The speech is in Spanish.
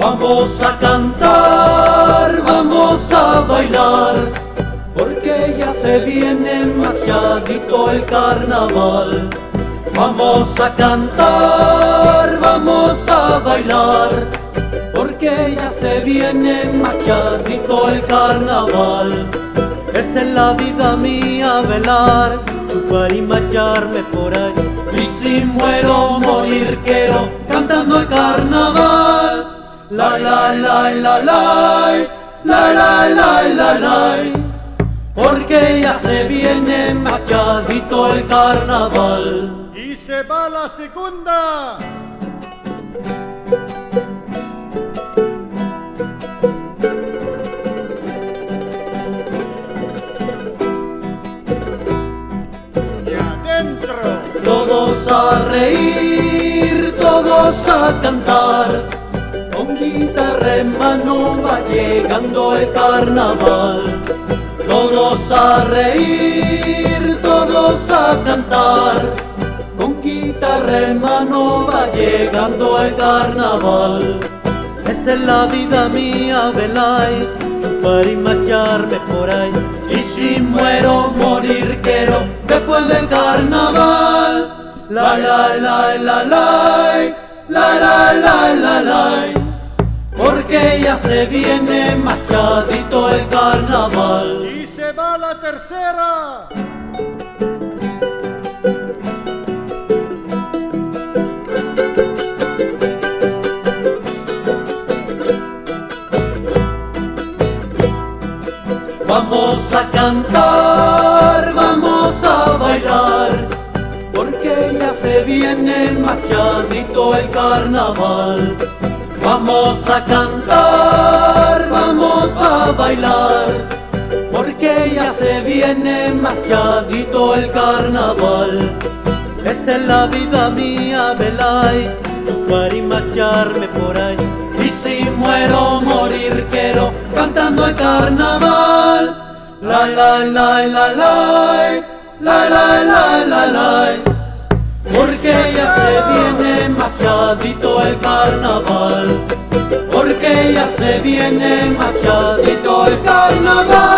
Vamos a cantar, vamos a bailar, porque ya se viene machadito el carnaval. Vamos a cantar, vamos a bailar, porque ya se viene machadito el carnaval. Es en la vida mía velar, chupar y macharme por ahí. Y si muero, morir quiero, cantando el carnaval. La la la la la, la la la la la. Porque ya se viene machadito el carnaval. Y se va la segunda. Y adentro. Todos a reír, todos a cantar. Guitarra en mano va llegando el carnaval. Todos a reír, todos a cantar. Con guitarra en mano va llegando el carnaval. Esa es la vida mía, velay, chupar y macharme por ahí. Y si muero, morir quiero después del carnaval. La la la la la, la la la la la. Porque ya se viene machadito el carnaval. Y se va la tercera. Vamos a cantar, vamos a bailar, porque ya se viene machadito el carnaval. Vamos a cantar, vamos a bailar, porque ya se viene machadito el carnaval. Esa es la vida mía, velay, chupar y macharme por ahí. Y si muero, morir quiero, cantando el carnaval. La la la la la, la la la la la. Porque ya se viene machadito Porque ya se viene machadito el carnaval.